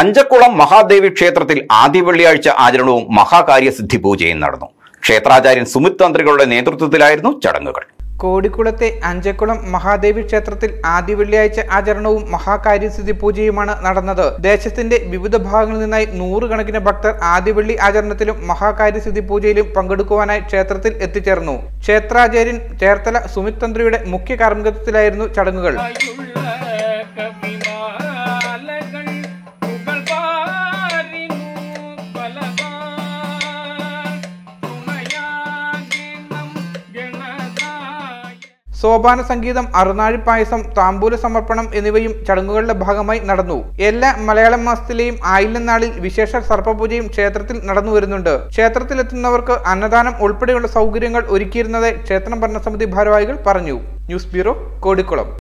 അഞ്ചക്കുളം മഹാദേവി ക്ഷേത്രത്തിൽ ആദ്യ വെള്ളിയാഴ്ച ആചരണവും മഹാകാര്യസിദ്ധി പൂജയും നടന്നു. ക്ഷേത്രാചാര്യൻ സുമിത് തന്ത്രികളുടെ നേതൃത്വത്തിലായിരുന്നു ചടങ്ങുകൾ. കോടിക്കുളത്തെ അഞ്ചക്കുളം മഹാദേവി ക്ഷേത്രത്തിൽ ആദ്യ വെള്ളിയാഴ്ച ആചരണവും മഹാകാര്യസ്ഥിതി പൂജയുമാണ് നടന്നത്. ദേശത്തിന്റെ വിവിധ ഭാഗങ്ങളിൽ നിന്നായി നൂറുകണക്കിന് ഭക്തർ ആദ്യ വെള്ളി ആചരണത്തിലും മഹാകാര്യസ്ഥിതി പൂജയിലും പങ്കെടുക്കുവാനായി ക്ഷേത്രത്തിൽ എത്തിച്ചേർന്നു. ക്ഷേത്രാചാര്യൻ ചേർത്തല സുമിത് തന്ത്രിയുടെ മുഖ്യ കാർമ്മികത്വത്തിലായിരുന്നു ചടങ്ങുകൾ. സോപാന സംഗീതം അറുനാഴി പായസം താമ്പൂല സമർപ്പണം എന്നിവയും ചടങ്ങുകളുടെ ഭാഗമായി നടന്നു. എല്ലാ മലയാളം മാസത്തിലെയും ആയില്യം നാളിൽ വിശേഷ സർപ്പപൂജയും ക്ഷേത്രത്തിൽ നടന്നു വരുന്നുണ്ട്. ക്ഷേത്രത്തിലെത്തുന്നവർക്ക് അന്നദാനം ഉൾപ്പെടെയുള്ള സൗകര്യങ്ങൾ ഒരുക്കിയിരുന്നതായി ക്ഷേത്രം ഭരണസമിതി ഭാരവാഹികൾ പറഞ്ഞു. News bureau Kodikulam.